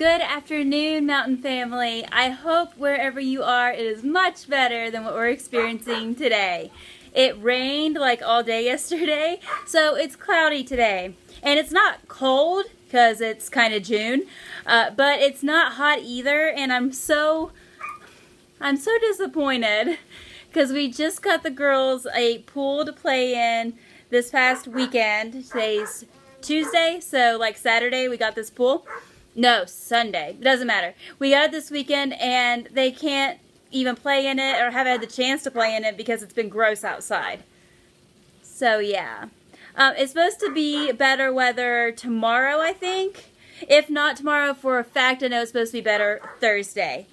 Good afternoon, Mountain Family. I hope wherever you are, it is much better than what we're experiencing today. It rained like all day yesterday, so it's cloudy today. And it's not cold because it's kind of June, uh, but it's not hot either, and I'm so, I'm so disappointed because we just got the girls a pool to play in this past weekend. Today's Tuesday, so like Saturday we got this pool. No, Sunday. It doesn't matter. We got it this weekend, and they can't even play in it or have had the chance to play in it because it's been gross outside. So, yeah. Um, it's supposed to be better weather tomorrow, I think. If not tomorrow, for a fact, I know it's supposed to be better Thursday.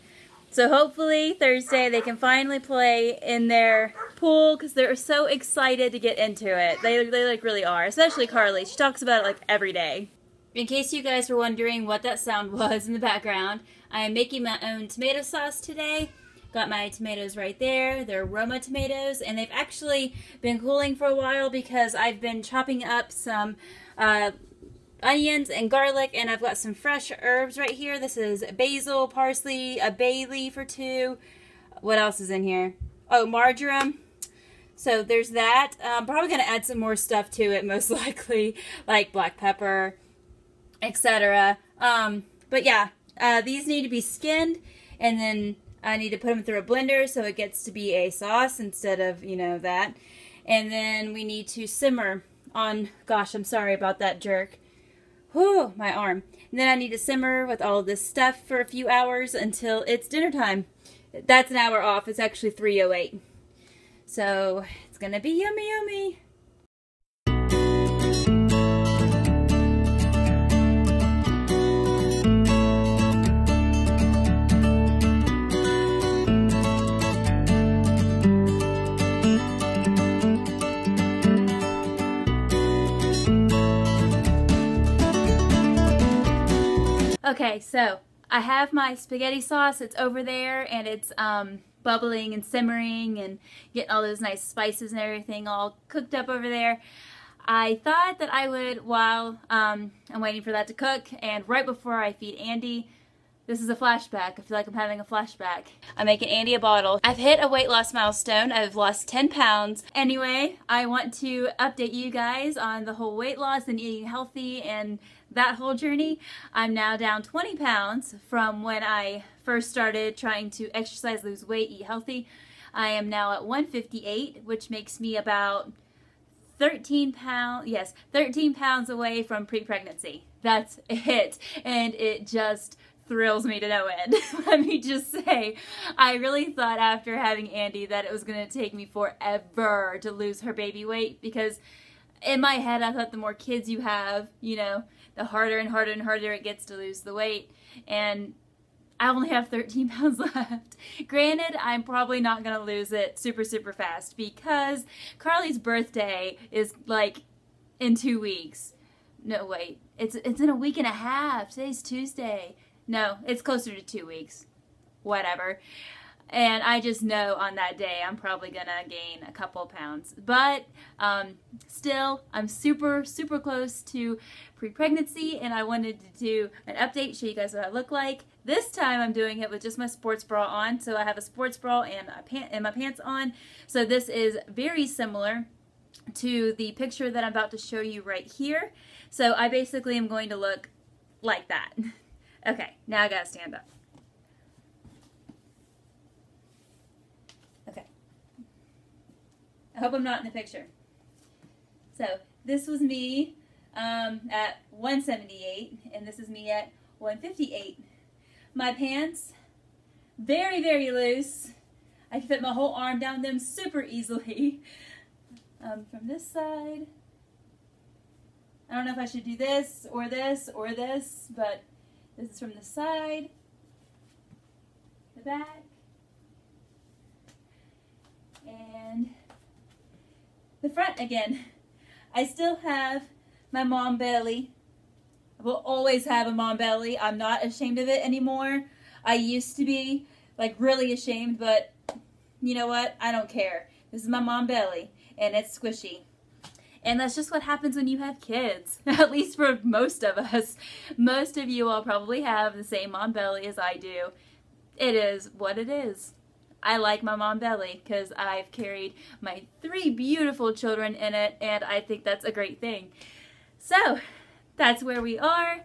So hopefully Thursday they can finally play in their pool because they're so excited to get into it. They, they like really are, especially Karlie. She talks about it like every day. In case you guys were wondering what that sound was in the background, I am making my own tomato sauce today. Got my tomatoes right there. They're Roma tomatoes, and they've actually been cooling for a while because I've been chopping up some uh, onions and garlic, and I've got some fresh herbs right here. This is basil, parsley, a bay leaf or two. What else is in here? Oh, marjoram. So there's that. I'm probably going to add some more stuff to it, most likely, like black pepper, etc. Um, but yeah, uh, these need to be skinned, and then I need to put them through a blender so it gets to be a sauce instead of, you know, that. And then we need to simmer on, gosh, I'm sorry about that jerk. Whew, my arm. And then I need to simmer with all this stuff for a few hours until it's dinner time. That's an hour off. It's actually 3.08. So it's going to be yummy, yummy. Okay, so I have my spaghetti sauce. It's over there and it's um, bubbling and simmering and getting all those nice spices and everything all cooked up over there. I thought that I would, while um, I'm waiting for that to cook and right before I feed Andy, this is a flashback. I feel like I'm having a flashback. I'm making Andy a bottle. I've hit a weight loss milestone. I've lost 10 pounds. Anyway, I want to update you guys on the whole weight loss and eating healthy and that whole journey, I'm now down 20 pounds from when I first started trying to exercise, lose weight, eat healthy. I am now at 158, which makes me about 13 pounds, yes, 13 pounds away from pre-pregnancy. That's it. And it just thrills me to no end. Let me just say, I really thought after having Andy that it was going to take me forever to lose her baby weight because in my head I thought the more kids you have, you know, the harder and harder and harder it gets to lose the weight. And I only have 13 pounds left. Granted, I'm probably not to lose it super, super fast because Karlie's birthday is like in two weeks. No, wait. It's, it's in a week and a half. Today's Tuesday. No, it's closer to two weeks. Whatever. And I just know on that day I'm probably to gain a couple pounds. But um, still, I'm super, super close to pre-pregnancy and I wanted to do an update, show you guys what I look like. This time I'm doing it with just my sports bra on. So I have a sports bra and, and my pants on. So this is very similar to the picture that I'm about to show you right here. So I basically am going to look like that. okay, now I gotta stand up. I hope I'm not in the picture. So this was me um, at 178, and this is me at 158. My pants, very, very loose. I can fit my whole arm down them super easily. Um, from this side, I don't know if I should do this or this or this, but this is from the side, the back, and the front again. I still have my mom belly. I will always have a mom belly. I'm not ashamed of it anymore. I used to be like really ashamed, but you know what? I don't care. This is my mom belly and it's squishy. And that's just what happens when you have kids, at least for most of us. Most of you all probably have the same mom belly as I do. It is what it is. I like my mom belly because I've carried my three beautiful children in it, and I think that's a great thing. So, that's where we are.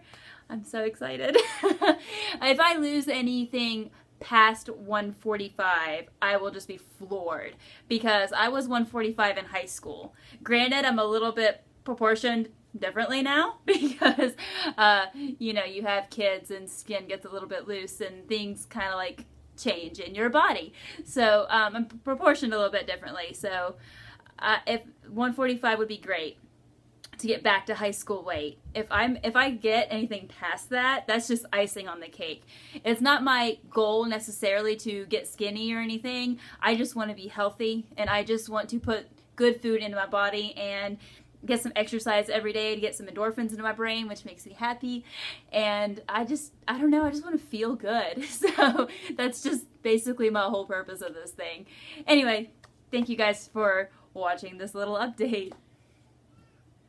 I'm so excited. if I lose anything past 145, I will just be floored because I was 145 in high school. Granted, I'm a little bit proportioned differently now because, uh, you know, you have kids and skin gets a little bit loose and things kind of like change in your body. So um, I'm proportioned a little bit differently. So uh, if 145 would be great to get back to high school weight. If I'm if I get anything past that, that's just icing on the cake. It's not my goal necessarily to get skinny or anything. I just want to be healthy and I just want to put good food into my body and get some exercise every day to get some endorphins into my brain, which makes me happy. And I just, I don't know, I just want to feel good. So that's just basically my whole purpose of this thing. Anyway, thank you guys for watching this little update.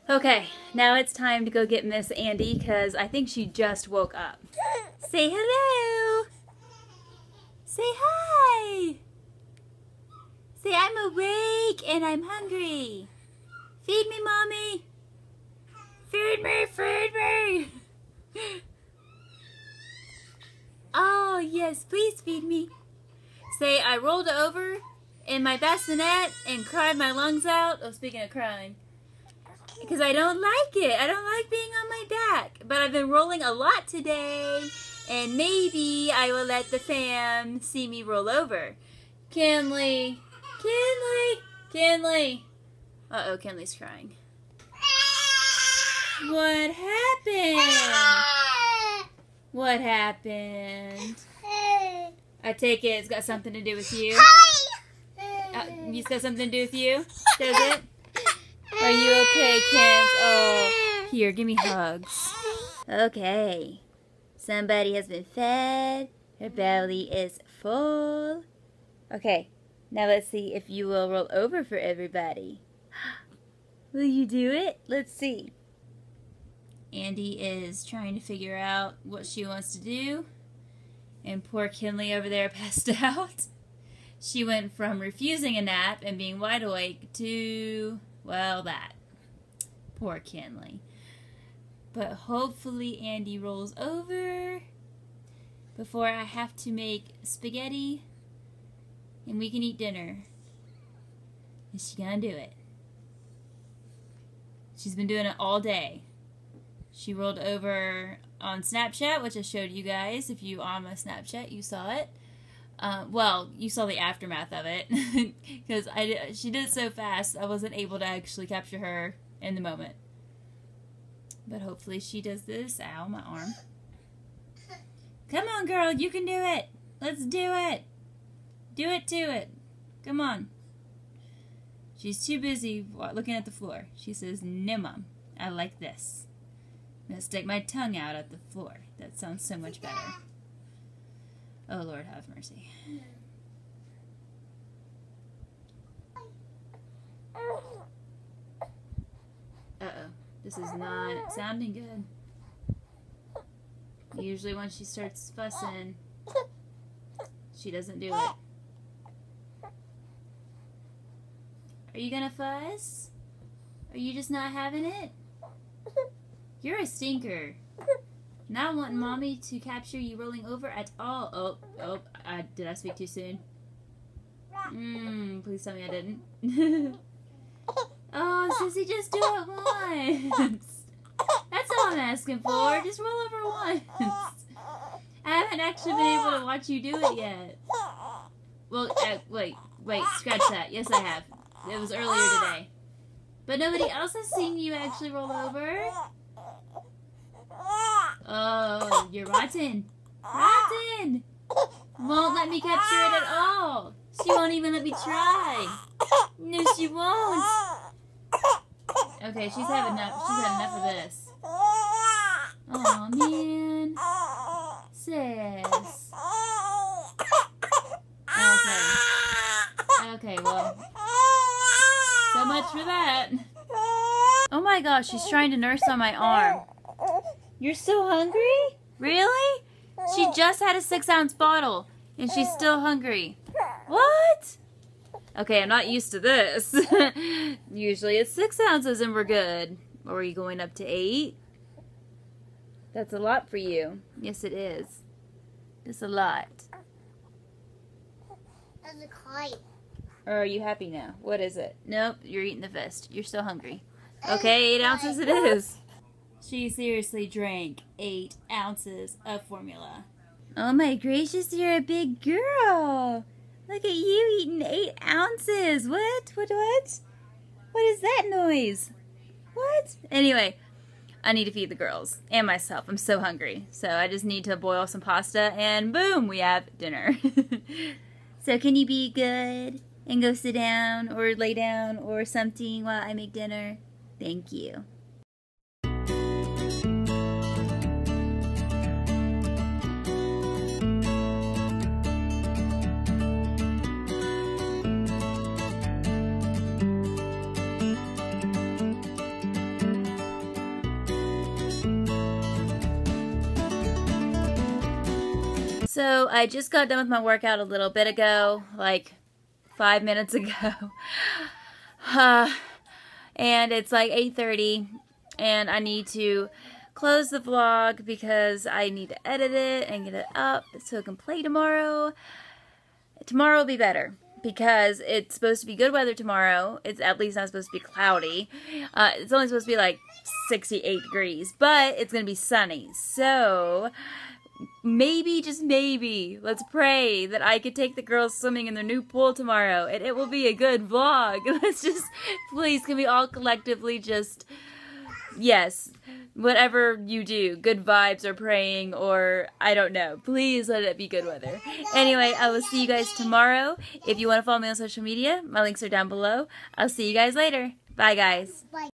Okay, now it's time to go get Miss Andy because I think she just woke up. Say hello. Say hi. Say I'm awake and I'm hungry. Feed me, Mommy. Feed me, feed me. oh, yes, please feed me. Say I rolled over in my bassinet and cried my lungs out. Oh, speaking of crying because I don't like it. I don't like being on my back. But I've been rolling a lot today, and maybe I will let the fam see me roll over. Kinley, Kinley, Kinley. Uh-oh, Kinley's crying. What happened? What happened? I take it it's got something to do with you. Uh, it's got something to do with you? Does it? Are you okay, Kens? Oh, here, give me hugs. Okay. Somebody has been fed. Her belly is full. Okay, now let's see if you will roll over for everybody. Will you do it? Let's see. Andy is trying to figure out what she wants to do. And poor Kinley over there passed out. She went from refusing a nap and being wide awake to well, that. Poor Kinley. But hopefully Andy rolls over before I have to make spaghetti and we can eat dinner. Is she gonna do it? She's been doing it all day. She rolled over on Snapchat, which I showed you guys. If you on my Snapchat, you saw it. Uh, well, you saw the aftermath of it because I she did it so fast I wasn't able to actually capture her in the moment. But hopefully she does this. Ow, my arm. Come on, girl, you can do it. Let's do it. Do it to it. Come on. She's too busy looking at the floor. She says, No. I like this. I'm going to stick my tongue out at the floor. That sounds so much better. Oh, Lord, have mercy. Uh-oh. This is not sounding good. Usually when she starts fussing, she doesn't do it. Are you gonna fuss? Are you just not having it? You're a stinker. Not wanting mommy to capture you rolling over at all. Oh, oh, uh, did I speak too soon? Mmm, please tell me I didn't. oh, Sissy, just do it once. That's all I'm asking for. Just roll over once. I haven't actually been able to watch you do it yet. Well, uh, wait, wait, scratch that. Yes, I have. It was earlier today. But nobody else has seen you actually roll over. Oh, you're rotten. Rotten! Won't let me capture it at all. She won't even let me try. No, she won't. Okay, she's had enough. She's had enough of this. Oh man, sis. Okay. Okay. Well, so much for that. Oh my gosh, she's trying to nurse on my arm. You're so hungry? Really? She just had a six ounce bottle and she's still hungry. What? Okay, I'm not used to this. Usually it's six ounces and we're good. Or are you going up to eight? That's a lot for you. Yes, it is. It's a lot. That's a kite. Or are you happy now? What is it? Nope, you're eating the vest. You're still hungry. Okay, eight ounces it is. She seriously drank eight ounces of formula. Oh my gracious, you're a big girl. Look at you eating eight ounces. What? What? What? What is that noise? What? Anyway, I need to feed the girls and myself. I'm so hungry. So I just need to boil some pasta and boom, we have dinner. so can you be good and go sit down or lay down or something while I make dinner? Thank you. So I just got done with my workout a little bit ago, like five minutes ago. Uh, and it's like 8.30 and I need to close the vlog because I need to edit it and get it up so it can play tomorrow. Tomorrow will be better because it's supposed to be good weather tomorrow. It's at least not supposed to be cloudy. Uh, it's only supposed to be like 68 degrees, but it's going to be sunny. So maybe, just maybe, let's pray that I could take the girls swimming in their new pool tomorrow and it will be a good vlog. Let's just, please, can we all collectively just, yes, whatever you do, good vibes or praying or I don't know, please let it be good weather. Anyway, I will see you guys tomorrow. If you want to follow me on social media, my links are down below. I'll see you guys later. Bye, guys. Bye.